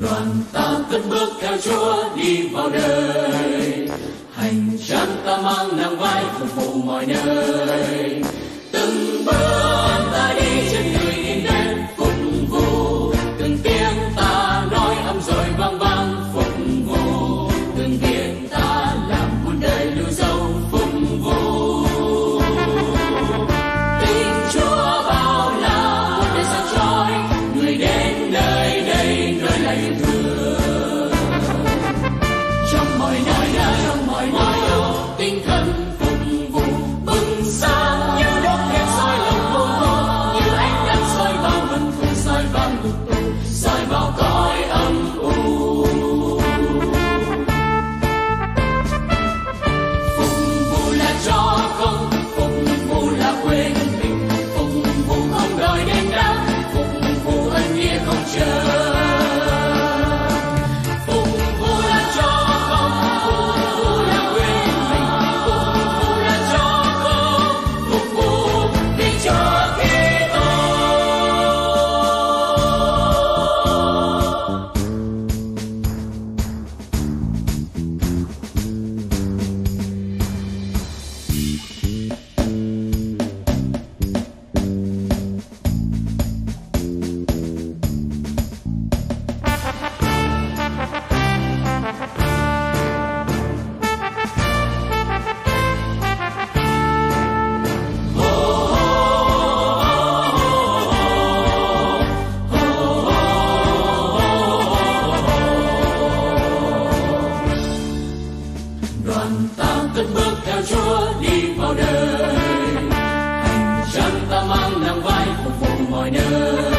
đoàn ta cất bước theo chúa đi vào đời. Hành trang ta mang nặng vai, phục vụ mọi nơi. Từng bước ta đi trên người nhìn đen phục vụ từng tiếng ta nói âm rồi vang vang. Đoàn ta cất bước theo Chúa đi vào đời. Hành trang ta mang nặng vai phục vụ mọi nơi.